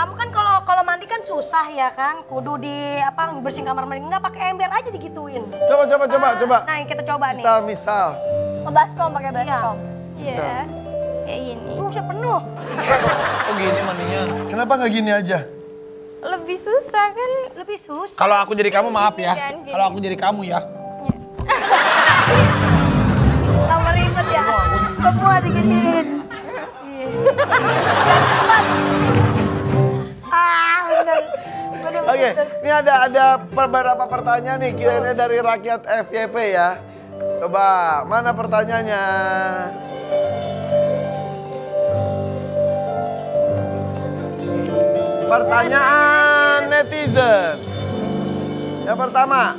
Kamu kan kalau kalau mandi kan susah ya kan, kudu di apa bersihin kamar mandi nggak pakai ember aja digituin. Coba, coba, coba, coba. Nah, kita coba nih. Misal, misal. Oh, baskom pakai baskom. Iya. Kayak gini. Ini bisa penuh. Oh gini mandinya. Kenapa nggak gini aja? Lebih susah kan? Lebih susah. Kalau aku jadi kamu maaf ya. Kan. Kalau aku jadi kamu ya. Tambah ribet ya. Semua diginiin. Iya. Oke, bener. ini ada ada beberapa pertanyaan nih Q&A dari rakyat FYP ya. Coba, mana pertanyaannya? Pertanyaan netizen. Yang pertama,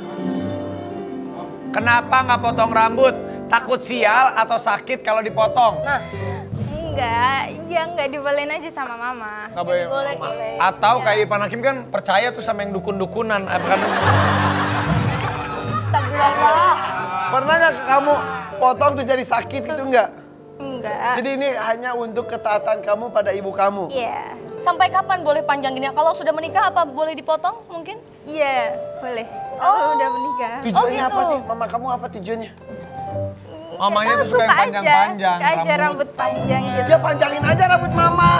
Kenapa nggak potong rambut? Takut sial atau sakit kalau dipotong? Nah, Enggak, ya enggak dibolehin aja sama mama. Nggak boleh. Boleh. Atau kayak Ipan Hakim kan percaya tuh sama yang dukun-dukunan. Apa kan? Astagfirullah. pernah nggak kamu potong tuh jadi sakit gitu nggak? Enggak. Jadi ini hanya untuk ketaatan kamu pada ibu kamu. Iya. Sampai kapan boleh panjang gini? Kalau sudah menikah apa boleh dipotong mungkin? Iya, boleh. Oh, udah menikah. Tujuannya gitu. apa sih? Mama kamu apa tujuannya? Mamanya tuh suka yang aja, panjang-panjang, Suka aja rambut. rambut panjang gitu. Ya panjangin aja rambut mama.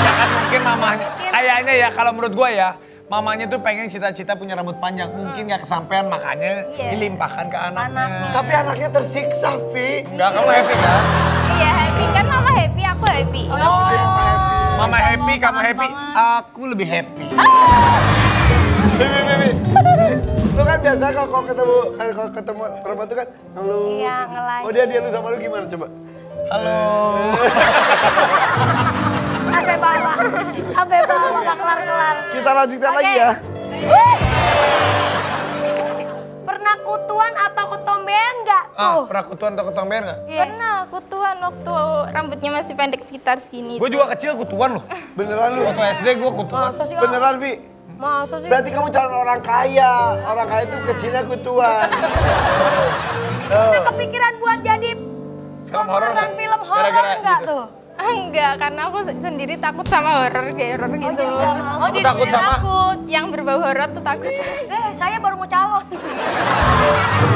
Ya kan mungkin mamanya. Kayaknya ya kalau menurut gue ya. Mamanya tuh pengen cita-cita punya rambut panjang. Mungkin nggak kesampaian makanya Iya. dilimpahkan ke anaknya. Tapi anaknya tersiksa, Vi. Enggak, kamu happy kan? Iya, happy kan mama happy, aku happy. Mama happy, kamu happy, aku lebih happy. Kan biasa kalau kalau ketemu kalau kalau ketemu perempuan tuh kan halo. Iya, ngelai. Oh dia dia lu sama lu gimana coba? Halo. sampai bawah. Sampai bawah nggak kelar-kelar. Kita lanjutkan Oke. lagi ya. Pernah kutuan atau ketombean nggak Ah, tuh? pernah kutuan atau ketomber nggak? Iya. Pernah aku tuan waktu rambutnya masih pendek sekitar segini. Gue juga kecil kutuan loh. Beneran lu? Waktu SD gue kutuan. Sih? Beneran Vi? Masa sih? Berarti kamu calon orang kaya. Orang kaya itu kecilnya kutuan. Pernah kepikiran buat jadi Film horor film horor Gara-gara nggak gitu. tuh? Ah, enggak, karena aku se- sendiri takut sama horor, kayak horor gitu. Oh, Aku takut sama- takut. Yang berbau horor tuh takut. Eh, saya baru mau calon.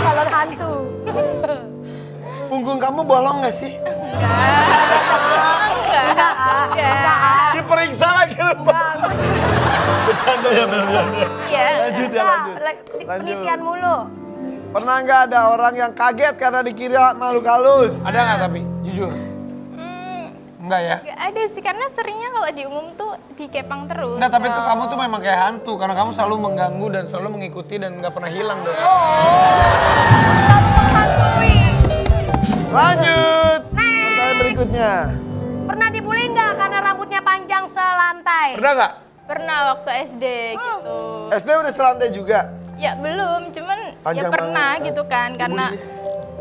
calon hantu. Punggung kamu bolong gak sih? enggak, Bercanda ya, bercanda. Iya. Lanjut ya, lanjut. Penelitian mulu. Pernah nggak ada orang yang kaget karena dikira makhluk halus? Ada nggak tapi? Jujur. Hmm, Enggak ya? enggak ada sih, karena seringnya kalau di umum tuh dikepang terus. Enggak, tapi tuh kamu tuh memang kayak hantu karena kamu selalu mengganggu dan selalu mengikuti dan nggak pernah hilang dong. Selalu menghantui. Lanjut. Pertanyaan berikutnya. Pernah dibully nggak karena rambutnya panjang selantai? Pernah nggak? Pernah waktu SD gitu. SD udah selantai juga. Ya belum, cuman Panjang ya pernah banget. gitu kan, karena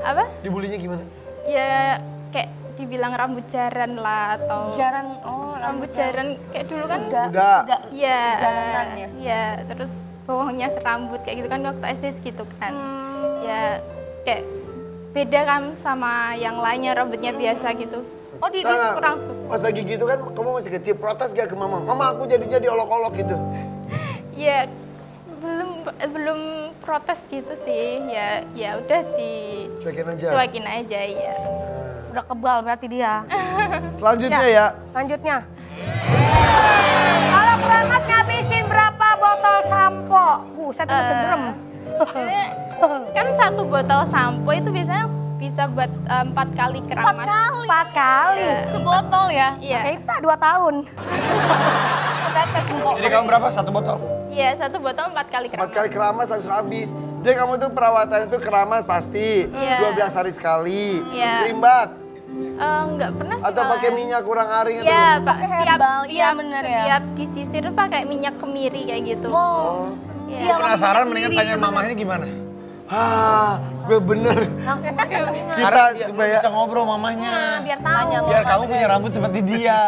apa? Dibulinya gimana? Ya kayak dibilang rambut jaran lah atau Jaran, oh rambut jaran kayak dulu kan Udah. Iya, Jalanan ya? Iya, terus bawahnya serambut kayak gitu kan waktu SD gitu kan. Ya kayak beda kan sama yang lainnya rambutnya biasa gitu. Oh di, di Nah, kurang suka. Pas lagi gitu kan kamu masih kecil, protes gak ke mama? Mama aku jadi jadi olok-olok gitu. Ya belum belum protes gitu sih. Ya ya udah Cuekin aja. dicuekin aja ya. Udah kebal berarti dia. Selanjutnya ya. Lanjutnya. Kalau keramas ngabisin berapa botol sampo? Buset, itu Eh, sedrem. kan satu botol sampo itu biasanya bisa buat eh, empat kali keramas. empat kali. Empat kali. Sebotol ya. Iya, Kita dua tahun. Jadi kamu berapa? Satu botol? iya satu botol empat kali keramas. Empat kali keramas langsung habis. Jadi kamu tuh perawatan itu keramas pasti. Iya. 12 hari sekali. Iya. Kerimbat. Eh, nggak pernah sih. Atau malah. pakai minyak kurang aring atau Iya, Pak. Setiap, herbal, iya setiap, bener ya. setiap disisir tuh pakai minyak kemiri kayak gitu. Oh. Iya. Iya, Penasaran mendingan tanya mamahnya gimana? Hah, gue bener. Kita supaya bisa ngobrol mamahnya. Biar tahu. Biar kamu punya rambut seperti dia.